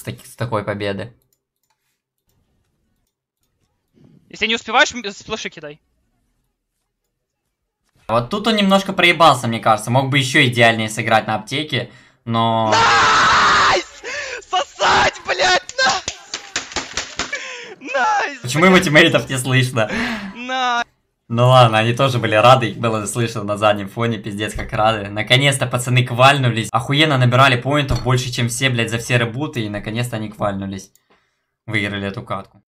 с, таки- с такой победы. Если не успеваешь, сплэши кидай. Вот тут он немножко проебался, мне кажется. Мог бы еще идеальнее сыграть на аптеке, но... Nice! Сосать, блядь, на! Nice! Почему его тиммейтов не слышно? Nice! Ну ладно, они тоже были рады, их было слышно на заднем фоне, пиздец как рады. Наконец-то пацаны квальнулись, охуенно набирали поинтов больше, чем все, блядь, за все ребуты, и наконец-то они квальнулись. Выиграли эту катку.